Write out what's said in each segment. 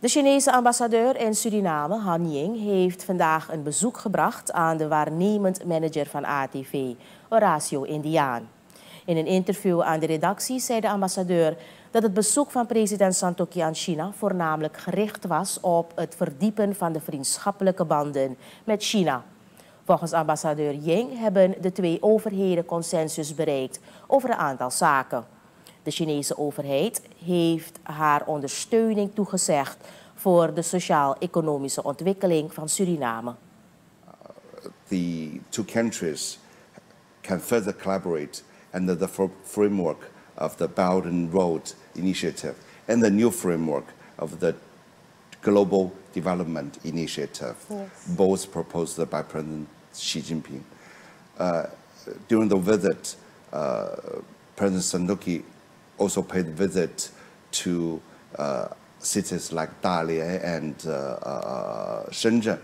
De Chinese ambassadeur in Suriname, Han Ying, heeft vandaag een bezoek gebracht aan de waarnemend manager van ATV, Horacio Indiaan. In een interview aan de redactie zei de ambassadeur dat het bezoek van president Santoki aan China voornamelijk gericht was op het verdiepen van de vriendschappelijke banden met China. Volgens ambassadeur Ying hebben de twee overheden consensus bereikt over een aantal zaken. De Chinese overheid heeft haar ondersteuning toegezegd voor de sociaal-economische ontwikkeling van Suriname. the two countries can further collaborate under the fr- framework of the Belt and Road Initiative and the new framework of the Global Development Initiative, both proposed by President Xi Jinping. Uh, during the visit, uh, President Sandoki also paid a visit to uh, cities like Dalian and uh, uh, Shenzhen,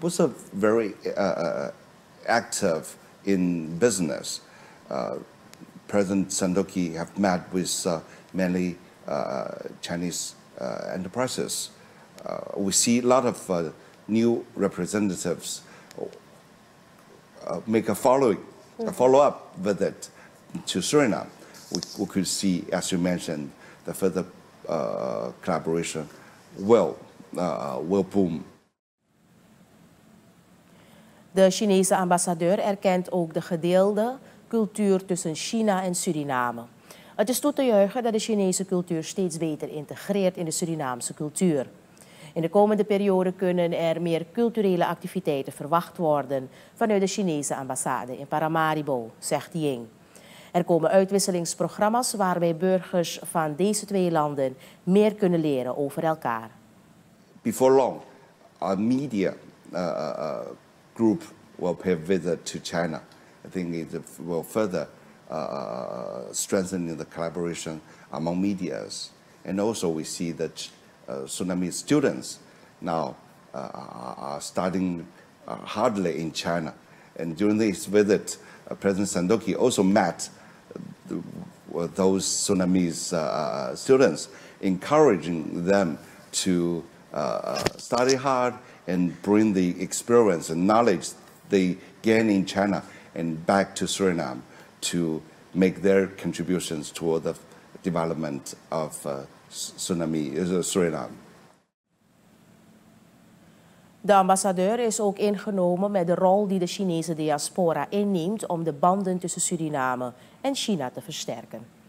both are very active in business. Uh, President Sandoki have met with uh, many uh, Chinese uh, enterprises. Uh, we see a lot of uh, new representatives uh, make a following, a follow-up visit to Suriname. We, we could see, as you mentioned, the further uh, collaboration will uh. De Chinese ambassadeur erkent ook de gedeelde cultuur tussen China en Suriname. Het is toe te juichen dat de Chinese cultuur steeds beter integreert in de Surinaamse cultuur. In de komende periode kunnen er meer culturele activiteiten verwacht worden vanuit de Chinese ambassade in Paramaribo, zegt Ying. Er komen uitwisselingsprogramma's waarbij burgers van deze twee landen meer kunnen leren over elkaar. Before long, our media uh, uh, uh, group will pay a visit to China. I think it will further strengthen the collaboration among medias. And also we see that Tsunami students now are uh, hardly in China. And during this visit, President Sandoki also met those Tsunami's uh, students, encouraging them to uh, study hard and bring the experience and knowledge they gain in China and back to Suriname to make their contributions toward the development of uh, Tsunami, uh, Suriname. De ambassadeur is ook ingenomen met de rol die de Chinese diaspora inneemt om de banden tussen Suriname en China te versterken.